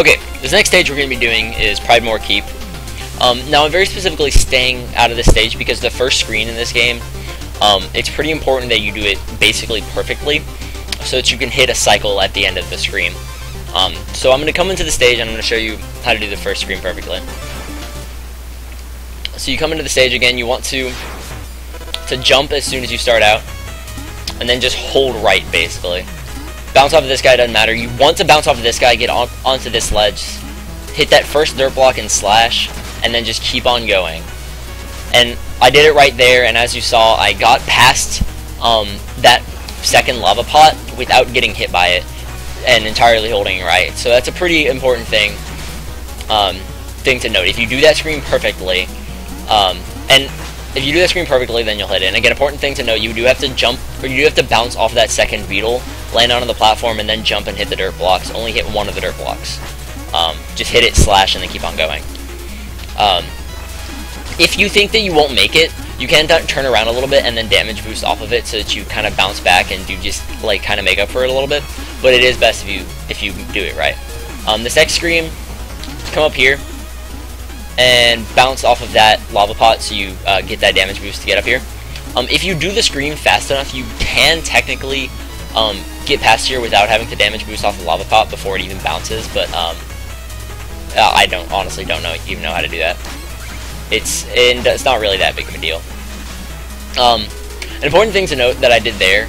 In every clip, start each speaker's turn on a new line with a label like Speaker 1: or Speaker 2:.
Speaker 1: Okay, this next stage we're going to be doing is Pridemoor Keep. Um, now I'm very specifically staying out of this stage because the first screen in this game, um, it's pretty important that you do it basically perfectly so that you can hit a cycle at the end of the screen. Um, so I'm going to come into the stage and I'm going to show you how to do the first screen perfectly. So you come into the stage again, you want to to jump as soon as you start out, and then just hold right basically. Bounce off of this guy doesn't matter. You want to bounce off of this guy, get on, onto this ledge, hit that first dirt block and slash, and then just keep on going. And I did it right there, and as you saw, I got past um, that second lava pot without getting hit by it, and entirely holding right. So that's a pretty important thing um, thing to note. If you do that screen perfectly, um, and if you do that screen perfectly, then you'll hit it. And again, important thing to note, you do have to jump, or you do have to bounce off that second beetle, land on the platform, and then jump and hit the dirt blocks. Only hit one of the dirt blocks. Um, just hit it, slash, and then keep on going. Um, if you think that you won't make it, you can turn around a little bit and then damage boost off of it so that you kind of bounce back and do just like kind of make up for it a little bit. But it is best if you if you do it right. Um, this next screen, come up here and bounce off of that lava pot so you uh, get that damage boost to get up here. Um, if you do the scream fast enough, you can technically um, get past here without having to damage boost off the lava pot before it even bounces, but um, uh, I don't honestly don't know even know how to do that. It's and it's not really that big of a deal. Um, an important thing to note that I did there.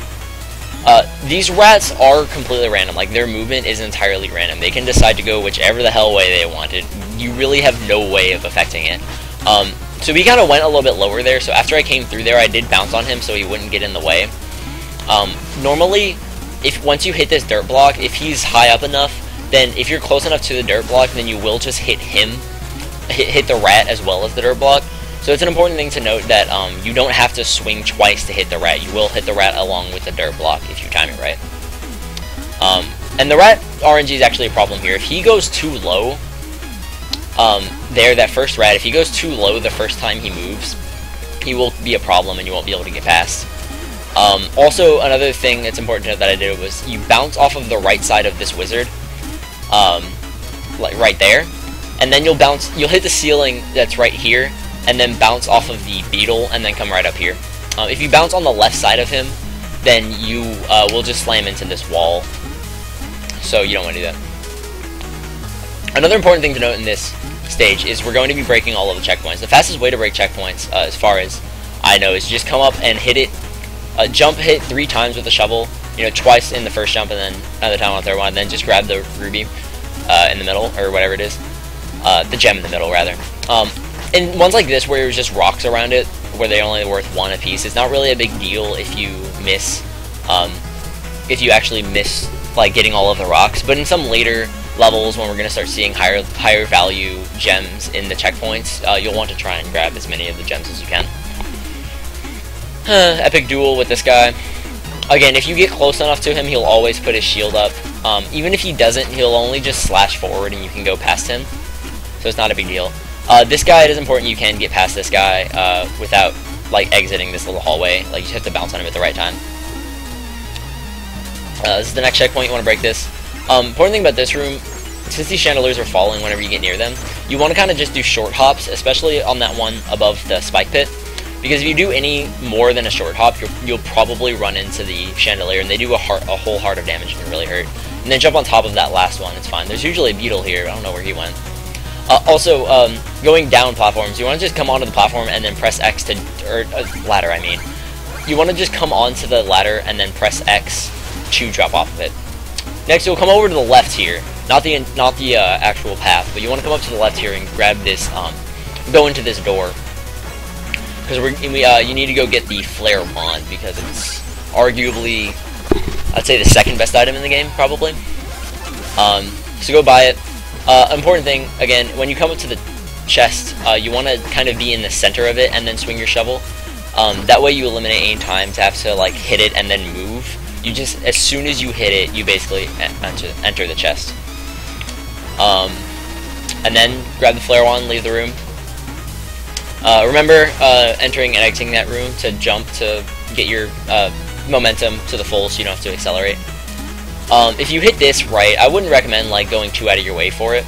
Speaker 1: Uh, these rats are completely random. Like their movement is entirely random. They can decide to go whichever the hell way they wanted. You really have no way of affecting it. Um, so we kind of went a little bit lower there. So after I came through there, I did bounce on him so he wouldn't get in the way. Um, normally, if once you hit this dirt block, if he's high up enough, then if you're close enough to the dirt block, then you will just hit him, hit, hit the rat as well as the dirt block. So it's an important thing to note that um, you don't have to swing twice to hit the rat. You will hit the rat along with the dirt block if you time it right. Um, and the rat RNG is actually a problem here. If he goes too low, um, there, that first rat, if he goes too low the first time he moves, he will be a problem and you won't be able to get past. Um, also, another thing that's important to note that I did was you bounce off of the right side of this wizard, um, like right there, and then you'll bounce, you'll hit the ceiling that's right here, and then bounce off of the beetle, and then come right up here. Um, if you bounce on the left side of him, then you uh, will just slam into this wall, so you don't want to do that. Another important thing to note in this stage is we're going to be breaking all of the checkpoints. The fastest way to break checkpoints, uh, as far as I know, is just come up and hit it, uh, jump hit three times with the shovel, you know, twice in the first jump and then another time on the third one, and then just grab the ruby uh, in the middle, or whatever it is. Uh, the gem in the middle, rather. Um, and ones like this, where there's just rocks around it, where they're only worth one apiece, it's not really a big deal if you miss, um, if you actually miss, like, getting all of the rocks. But in some later levels, when we're going to start seeing higher higher value gems in the checkpoints, uh, you'll want to try and grab as many of the gems as you can. Epic duel with this guy. Again, if you get close enough to him, he'll always put his shield up. Um, even if he doesn't, he'll only just slash forward and you can go past him. So it's not a big deal. Uh, this guy, it is important you can get past this guy uh, without like exiting this little hallway. Like you have to bounce on him at the right time. Uh, this is the next checkpoint. You want to break this. Um, important thing about this room, since these chandeliers are falling whenever you get near them, you want to kind of just do short hops, especially on that one above the spike pit. Because if you do any more than a short hop, you'll, probably run into the chandelier, and they do a, heart, a whole heart of damage and really hurt. And then jump on top of that last one, it's fine. There's usually a beetle here, I don't know where he went. Uh, also, um, going down platforms, you want to just come onto the platform and then press X to, or uh, ladder, I mean. You want to just come onto the ladder and then press X to drop off of it. Next, you'll come over to the left here, not the not the uh, actual path, but you want to come up to the left here and grab this, um, go into this door, because we uh, you need to go get the flare wand because it's arguably, I'd say the second best item in the game, probably. Um, so go buy it. Uh, important thing, again, when you come up to the chest, uh, you want to kind of be in the center of it and then swing your shovel. Um, that way you eliminate any time to have to like hit it and then move. You just, as soon as you hit it, you basically enter, enter the chest. Um, and then grab the flare wand, leave the room. Uh, remember uh, entering and exiting that room to jump to get your uh, momentum to the full so you don't have to accelerate. Um, if you hit this right, I wouldn't recommend like going too out of your way for it.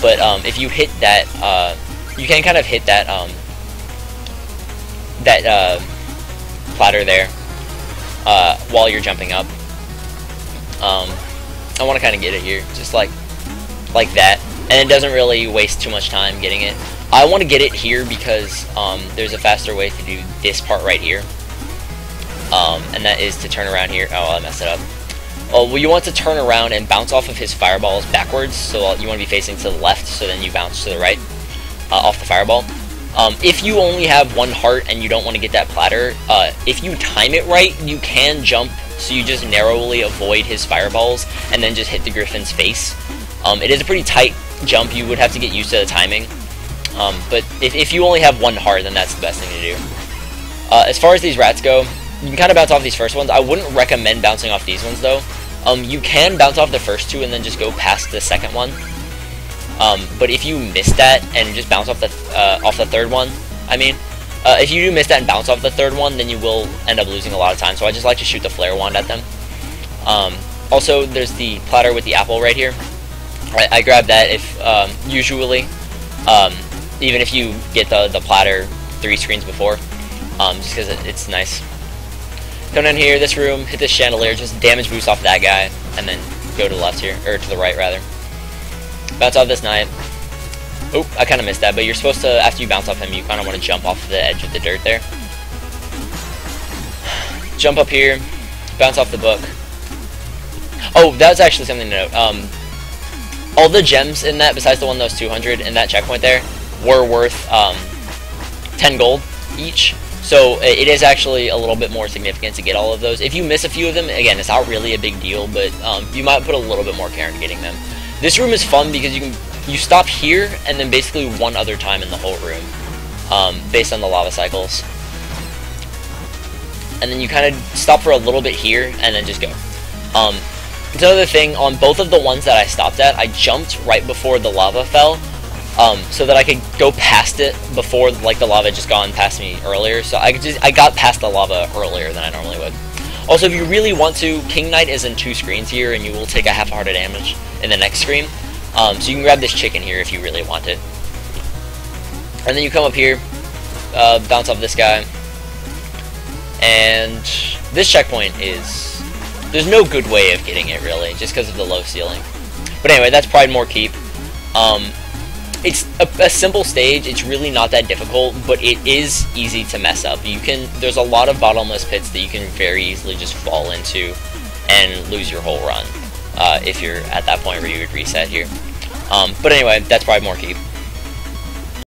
Speaker 1: But um, if you hit that, uh, you can kind of hit that um, that uh, platter there uh, while you're jumping up. Um, I want to kind of get it here, just like like that, and it doesn't really waste too much time getting it. I want to get it here because um, there's a faster way to do this part right here, um, and that is to turn around here. Oh, I messed it up. Oh, well, you want to turn around and bounce off of his fireballs backwards, so you want to be facing to the left, so then you bounce to the right uh, off the fireball. Um, if you only have one heart and you don't want to get that platter, uh, if you time it right, you can jump so you just narrowly avoid his fireballs and then just hit the griffin's face. Um, it is a pretty tight jump, you would have to get used to the timing. Um, but if, if you only have one heart, then that's the best thing to do. Uh, as far as these rats go, you can kind of bounce off these first ones. I wouldn't recommend bouncing off these ones, though. Um, you can bounce off the first two and then just go past the second one. Um, but if you miss that and just bounce off the uh, off the third one, I mean, uh, if you do miss that and bounce off the third one, then you will end up losing a lot of time. So I just like to shoot the flare wand at them. Um, also, there's the platter with the apple right here. I, I grab that if um, usually, um, even if you get the the platter three screens before, um, just because it, it's nice. Come down here, this room, hit this chandelier, just damage boost off that guy, and then go to the left here, or to the right rather. Bounce off this knight. Oh, I kind of missed that, but you're supposed to, after you bounce off him, you kind of want to jump off the edge of the dirt there. Jump up here, bounce off the book. Oh, that was actually something to note. Um, all the gems in that, besides the one that was 200 in that checkpoint there, were worth um, 10 gold each. So it is actually a little bit more significant to get all of those. If you miss a few of them, again, it's not really a big deal, but um, you might put a little bit more care into getting them. This room is fun because you can you stop here and then basically one other time in the whole room, um, based on the lava cycles. And then you kind of stop for a little bit here and then just go. Um, another thing, on both of the ones that I stopped at, I jumped right before the lava fell, um, so that I could go past it before like the lava just gone past me earlier. So I just I got past the lava earlier than I normally would. Also, if you really want to, King Knight is in two screens here, and you will take a half heart of damage in the next screen. Um, so you can grab this chicken here if you really want it. And then you come up here, uh, bounce off this guy. And this checkpoint is... There's no good way of getting it, really, just because of the low ceiling. But anyway, that's Pridemoor Keep. Um, it's a, a, simple stage. It's really not that difficult, but it is easy to mess up. You can there's a lot of bottomless pits that you can very easily just fall into and lose your whole run uh, if you're at that point where you would reset here. Um, but anyway, that's Pridemoor Keep.